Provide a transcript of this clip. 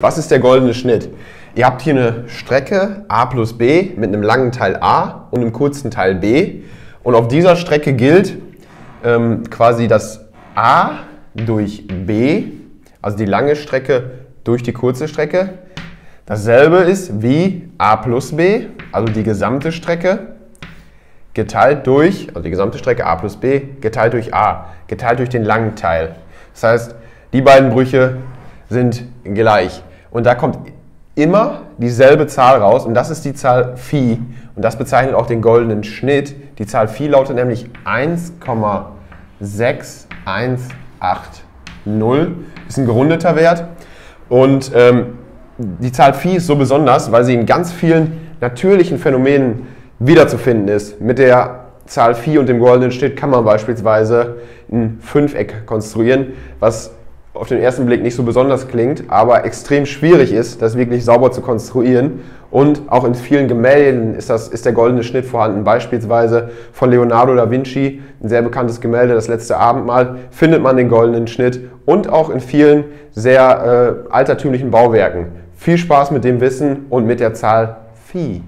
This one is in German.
Was ist der goldene Schnitt? Ihr habt hier eine Strecke a plus b mit einem langen Teil a und einem kurzen Teil b. Und auf dieser Strecke gilt ähm, quasi das a durch b, also die lange Strecke durch die kurze Strecke. Dasselbe ist wie a plus b, also die gesamte Strecke, geteilt durch, also die gesamte Strecke a plus b, geteilt durch a, geteilt durch den langen Teil. Das heißt, die beiden Brüche sind gleich. Und da kommt immer dieselbe Zahl raus und das ist die Zahl Phi und das bezeichnet auch den goldenen Schnitt. Die Zahl Phi lautet nämlich 1,6180. Ist ein gerundeter Wert und ähm, die Zahl Phi ist so besonders, weil sie in ganz vielen natürlichen Phänomenen wiederzufinden ist. Mit der Zahl Phi und dem goldenen Schnitt kann man beispielsweise ein Fünfeck konstruieren, was auf den ersten Blick nicht so besonders klingt, aber extrem schwierig ist, das wirklich sauber zu konstruieren. Und auch in vielen Gemälden ist, das, ist der goldene Schnitt vorhanden. Beispielsweise von Leonardo da Vinci, ein sehr bekanntes Gemälde, das letzte Abendmahl, findet man den goldenen Schnitt. Und auch in vielen sehr äh, altertümlichen Bauwerken. Viel Spaß mit dem Wissen und mit der Zahl Phi.